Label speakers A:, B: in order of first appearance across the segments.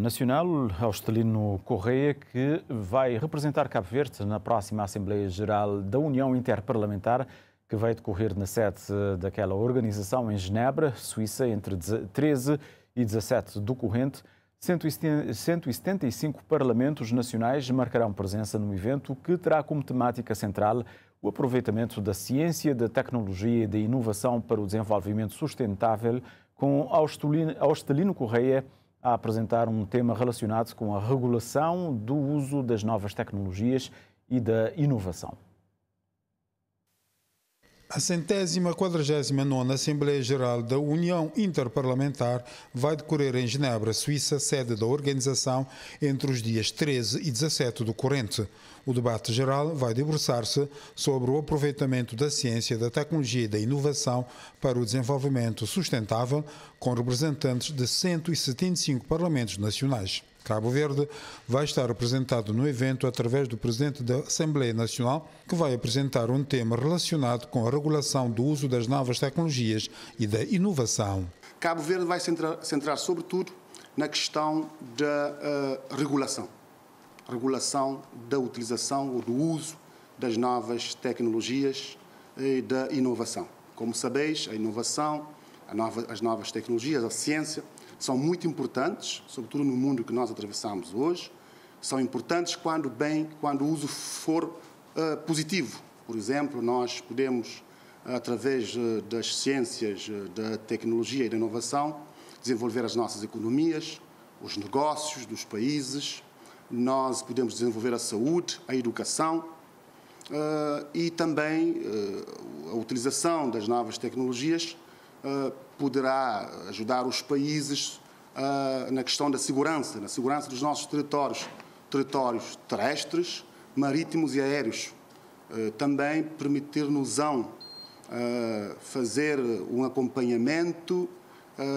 A: Nacional, Austelino Correia, que vai representar Cabo Verde na próxima Assembleia Geral da União Interparlamentar, que vai decorrer na sede daquela organização em Genebra, Suíça, entre 13 e 17 do corrente. 175 parlamentos nacionais marcarão presença no evento, que terá como temática central o aproveitamento da ciência, da tecnologia e da inovação para o desenvolvimento sustentável, com Austelino Correia a apresentar um tema relacionado com a regulação do uso das novas tecnologias e da inovação.
B: A centésima quadragésima nona Assembleia Geral da União Interparlamentar vai decorrer em Genebra, Suíça, sede da organização, entre os dias 13 e 17 do corrente. O debate geral vai debruçar-se sobre o aproveitamento da ciência, da tecnologia e da inovação para o desenvolvimento sustentável, com representantes de 175 parlamentos nacionais. Cabo Verde vai estar representado no evento através do presidente da Assembleia Nacional, que vai apresentar um tema relacionado com a regulação do uso das novas tecnologias e da inovação.
C: Cabo Verde vai centrar, centrar sobretudo na questão da uh, regulação. Regulação da utilização ou do uso das novas tecnologias e da inovação. Como sabeis, a inovação, a nova, as novas tecnologias, a ciência, são muito importantes, sobretudo no mundo que nós atravessamos hoje. São importantes quando bem, quando o uso for uh, positivo. Por exemplo, nós podemos, através uh, das ciências, uh, da tecnologia e da inovação, desenvolver as nossas economias, os negócios dos países. Nós podemos desenvolver a saúde, a educação e também a utilização das novas tecnologias poderá ajudar os países uh, na questão da segurança, na segurança dos nossos territórios, territórios terrestres, marítimos e aéreos. Uh, também permitir-nos uh, fazer um acompanhamento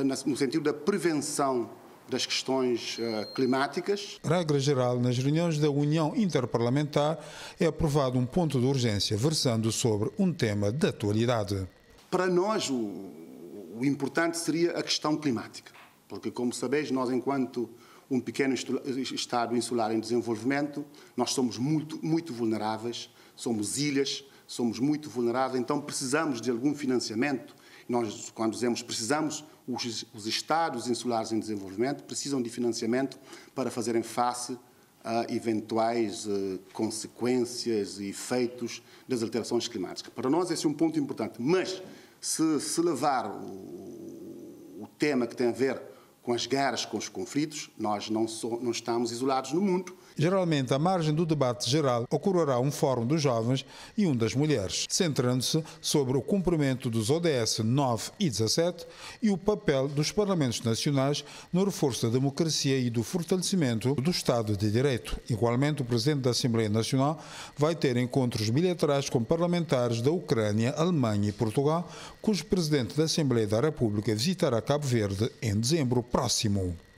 C: no sentido da prevenção das questões climáticas.
B: Regra geral, nas reuniões da União Interparlamentar é aprovado um ponto de urgência versando sobre um tema de atualidade.
C: Para nós, o, o importante seria a questão climática, porque, como sabeis, nós, enquanto um pequeno Estado insular em desenvolvimento, nós somos muito, muito vulneráveis, somos ilhas, somos muito vulneráveis, então precisamos de algum financiamento. Nós, quando dizemos precisamos, os, os Estados insulares em desenvolvimento precisam de financiamento para fazerem face a eventuais uh, consequências e efeitos das alterações climáticas. Para nós esse é um ponto importante, mas se, se levar o, o tema que tem a ver com as guerras, com os conflitos, nós não, so, não estamos isolados no mundo.
B: Geralmente, à margem do debate geral, ocorrerá um fórum dos jovens e um das mulheres, centrando-se sobre o cumprimento dos ODS 9 e 17 e o papel dos parlamentos nacionais no reforço da democracia e do fortalecimento do Estado de Direito. Igualmente, o presidente da Assembleia Nacional vai ter encontros bilaterais com parlamentares da Ucrânia, Alemanha e Portugal, cujo presidente da Assembleia da República visitará Cabo Verde em dezembro próximo.